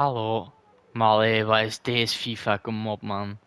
Hallo. Maar allee, wat is deze FIFA? Kom op man.